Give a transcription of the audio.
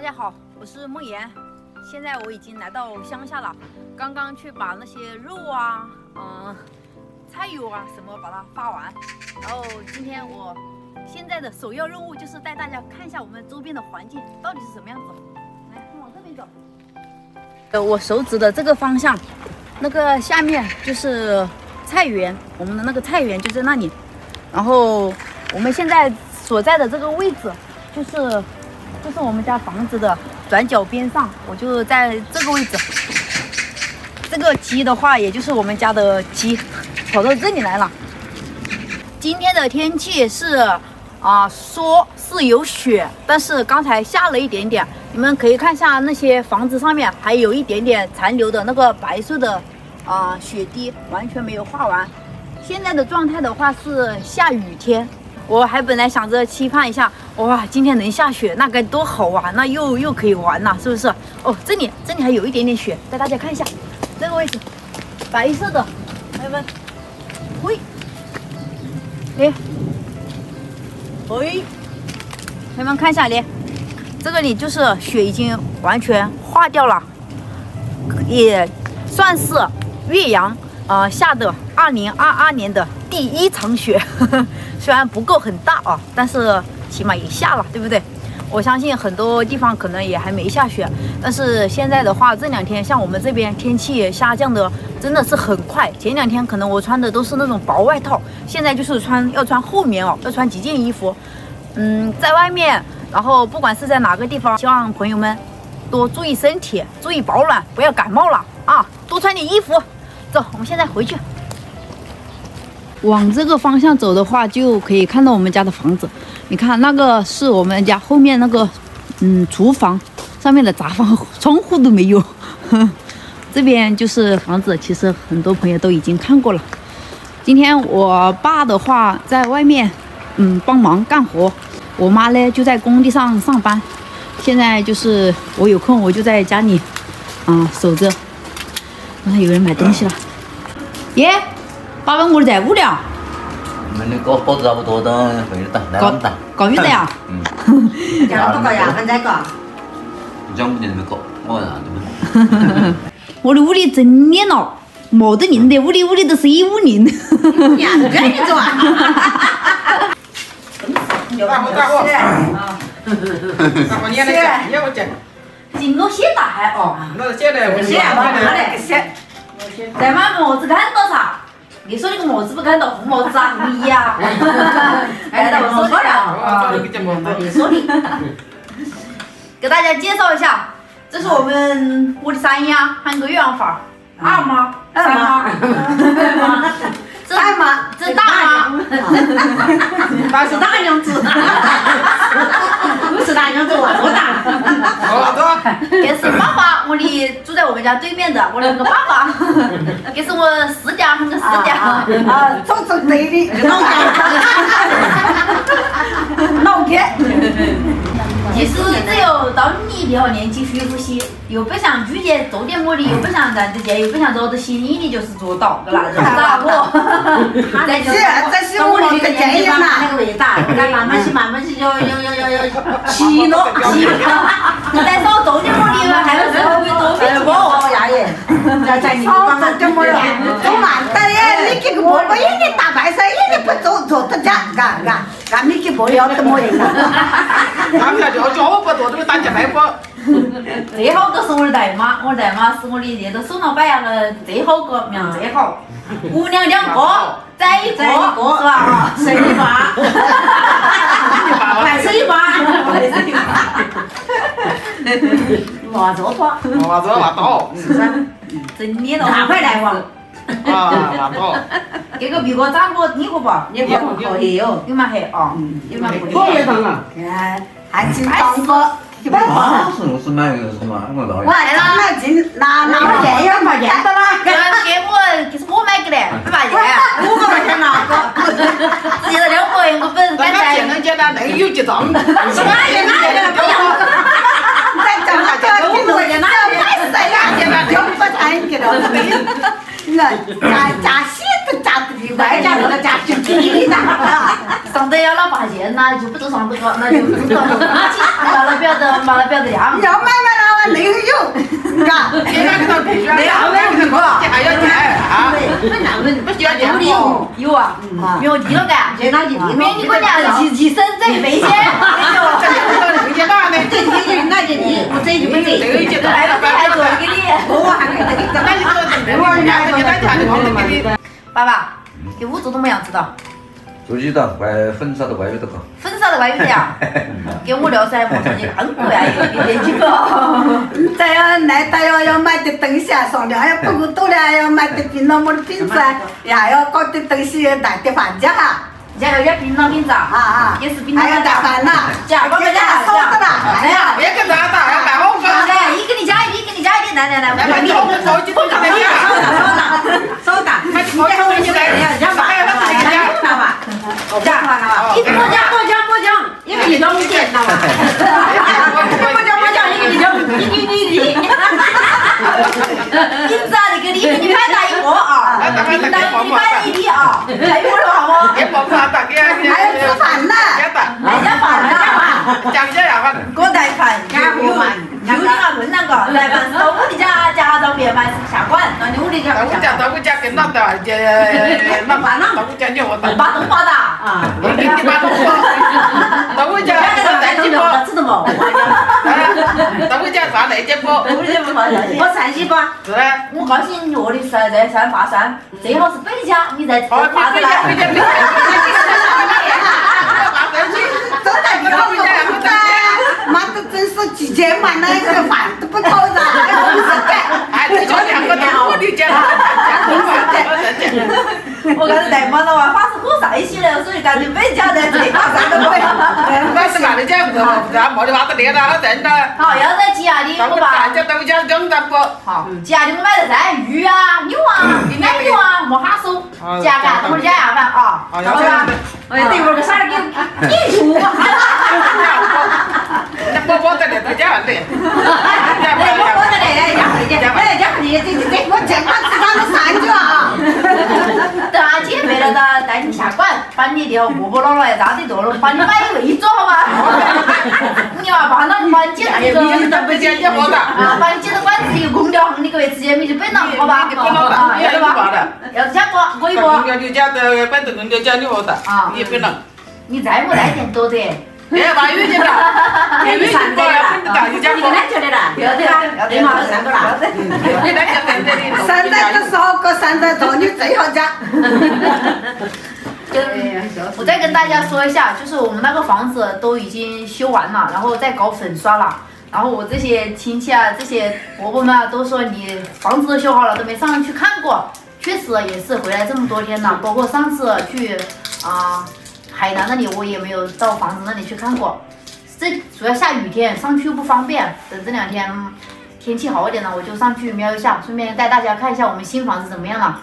大家好，我是梦妍，现在我已经来到乡下了，刚刚去把那些肉啊，嗯，菜油啊什么把它发完，然后今天我现在的首要任务就是带大家看一下我们周边的环境到底是什么样子。来，往这边走。呃，我手指的这个方向，那个下面就是菜园，我们的那个菜园就在那里，然后我们现在所在的这个位置就是。这是我们家房子的转角边上，我就在这个位置。这个鸡的话，也就是我们家的鸡，跑到这里来了。今天的天气是啊，说是有雪，但是刚才下了一点点。你们可以看一下那些房子上面还有一点点残留的那个白色的啊雪滴，完全没有化完。现在的状态的话是下雨天。我还本来想着期盼一下，哇，今天能下雪，那该多好啊！那又又可以玩了，是不是？哦，这里这里还有一点点雪，带大家看一下，这个位置，白色的，朋友们，喂，来，喂，朋友们看一下，来，这个里就是雪已经完全化掉了，也算是岳阳啊下的二零二二年的第一场雪。呵呵虽然不够很大啊，但是起码也下了，对不对？我相信很多地方可能也还没下雪，但是现在的话，这两天像我们这边天气下降的真的是很快。前两天可能我穿的都是那种薄外套，现在就是穿要穿厚棉哦，要穿几件衣服。嗯，在外面，然后不管是在哪个地方，希望朋友们多注意身体，注意保暖，不要感冒了啊！多穿点衣服。走，我们现在回去。往这个方向走的话，就可以看到我们家的房子。你看，那个是我们家后面那个，嗯，厨房上面的杂房，窗户都没有。这边就是房子，其实很多朋友都已经看过了。今天我爸的话在外面，嗯，帮忙干活。我妈呢就在工地上上班。现在就是我有空，我就在家里，嗯，守着。刚才有人买东西了，耶。爸爸，我在屋里啊。那你搞包子差不多，等回去打，来我们打。搞鱼的呀？嗯。家都搞鸭饭在搞。你讲不定没搞，我啥都没。我的屋里真热闹，没得人的屋里，屋里都是一五零。两个人走啊！大伙大伙。啊。大伙你来，你我讲。进我写大海哦。那写的我写嘛，他那个写。在嘛么子看到啥？你说那个么子不看到红么子啊？红衣啊？哎，我说错了，你说你。给大家介绍一下，这是我们我的三丫，喊个岳阳话，二妈，三妈，二妈，二妈，这大妈，那是大娘子，不是大娘子，我大。好多。这是爸爸，我的住在我们家对面的，我那个爸爸。这是我四家，那个四家。啊，种种对的，老干。老干。其实只有到你一条年纪，舒服些，又不想拒绝做点么的，又不想干这件，又不想找到心意的，就是做到，个那种。咋个？这是这是我的建议嘛？那个味道，慢慢去，慢慢去，要要要要要吸了，吸了。再少做点么的，还有稍微多点么。哦，亚爷，再再你帮忙点么了？做慢点耶，你这个婆婆一点大白菜，一点不做做得假，嘎嘎，俺们去婆要怎么样？俺们要叫叫我不做，这个打架来不？最好个是我的大妈，我的大妈是我的这个手拿板牙的最好个，娘最好。姑娘两个，在一个，是吧？生一把，还生一把，还生一把。马做法，马做马刀，是噻，真的了，大快来往。啊，马刀。这个鼻哥长过你个吧？你个好黑哦，有蛮黑啊，有蛮黑。我也长啊，看，还真长过。我是是买个什么？我老我来了，那进拿拿块钱，一块钱的啦。给给我，就是我买给的，一块钱，五块钱拿个。直接是两块钱，我本刚才简单简单，那有几张？哪有哪有不要？再讲那个五块钱，哪有买十两钱的？两块钱给了，没有。加加息都加不的，外加那个加就低的。上头要拿八件，那就不走上头个，那就不走。把它标的把它标的亮。要买买那玩那个有，嘎。现在看到必须要，那个我还要钱啊，不需要钱不？有啊，没有地了干。这哪地地？免你国家提提升这一倍先。这个理解哪呢？这地哪地地？我这就没这个理解哪？来了，还做给你。我还没得那你说这个，人家人家家的房子给你。爸爸，给屋做怎么样子的？就是的，外粉扫到外面的个。粉扫到外面的啊？给我聊噻，我说你安过呀，有点几个。再要来到要要买点东西啊，上量要不够多了，要买点槟榔么的饼子 啊，呀要搞点东西带点饭家哈。你家有点槟榔饼子啊啊，也是槟榔还要带饭呐，加我们家烧的啦，哎呀，别跟他打，要打红包。来，你给你加一点，给你加一点，来来来，来，你红包几多钱？烧的，那就好像我现在，要买了那个家。加饭了吧？你多加多加多加，一个一两点，知道吧？不加不加，一个一两，你你你你。银子啊，这个礼你买大一个啊，订单你买一礼啊，太多了好不？别包他打给，还要吃饭呢，来家饭，来家饭，讲家呀饭，给我带饭，有有你啊困难个，带饭是到我的家家长便饭是下馆，那你屋里家到我家到我家跟老大这那饭了，到我家你我打，把东巴打啊，你你把东巴，到我家我带几包，吃的嘛，到我家啥来几包，我陕西吧，是啊，我高兴你，我的是在山发山，最好是北家，你在哦，华子来。北家北家，都在你后头噻，妈的真是几千万那个饭都不讨噻，不是的。哎，你说两个都我的家，我刚才带妈了哇，发是喝晒起了，所以干脆北家在最华山都可以。那是哪里家不？然后没得话都连了，真的。好，要在吉亚里我我把大家都讲讲咱不，好，吉亚里我买的噻，鱼啊、牛啊、奶牛啊，没哈收，加干，等会儿加下饭啊，啊，知道吧？哎，等一会儿个啥给你住。那包包在里头加饭的，加我我的嘞，加回去，哎，加回去，这这这，我这把子上都上去了啊！等阿姐回来的，带你下馆，把你的婆婆姥姥让得多了，把你买位做好吗？你要把那把你捡那个，不讲你好的，啊，把你捡到馆子一空调，你各位直接没就本了，好吧？你不能啊，要得吧？你不的。要加不？我一公个，交就加的，反正公交加你好的，你不能。你再不来点多的，哎，把语音了，语音过来，分得到就讲过。觉得啦，不要得嘛，三个啦。你那个在这里，山寨的少个山寨多，你最好加。跟我再跟大家说一下，就是我们那个房子都已经修完了，然后再搞粉刷了。然后我这些亲戚啊，这些伯伯们啊，都说你房子都修好了，都没上去看过。确实也是回来这么多天了，包括上次去啊、海南那里，我也没有到房子那里去看过。这主要下雨天上去又不方便，等这两天天气好一点了，我就上去瞄一下，顺便带大家看一下我们新房子怎么样了。